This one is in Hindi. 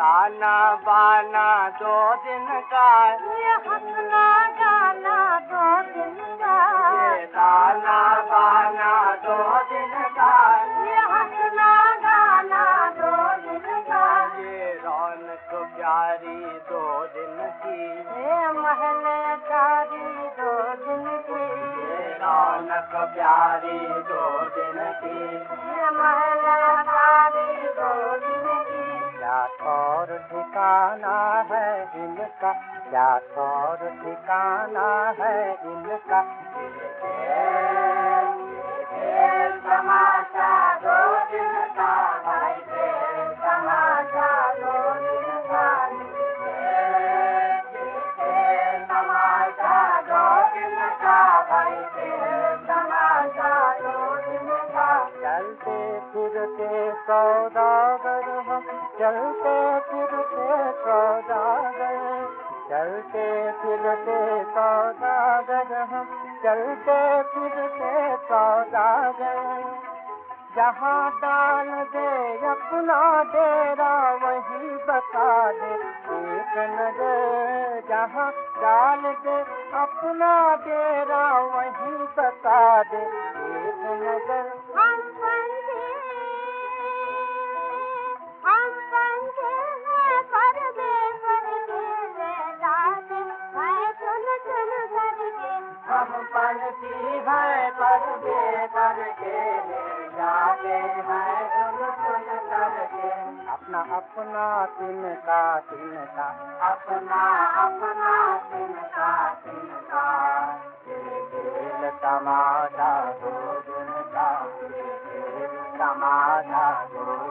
भाई बाना दो दिन का। भाई हंसना ताना दो रौनक प्यारी दो दिन की। ये महल चारी दो दिन की। ये रौनक प्यारी दो दिन की। ये महल चारी दो दिन की। क्या और ठिकाना है इनका? क्या और ठिकाना है इनका? चलते फिरते सौदागर हम चलते फिरते सौदागर, चलते फिरते सौदागर हम चलते फिरते सौदागर। जहाँ डाल दे, अपना डेरा, वही बता दे। एक नज़र जहाँ डाल दे अपना डेरा वही बता दे। एक नज़र हम बंदे हम बंदे हैं पर्दे मैं करके हम हैं पर्दे हैं। सुन अपना अपना तिनका तिनका अपना अपना तिनका तिनका खेल तमाशा दो दिन का। खेल तमाशा दो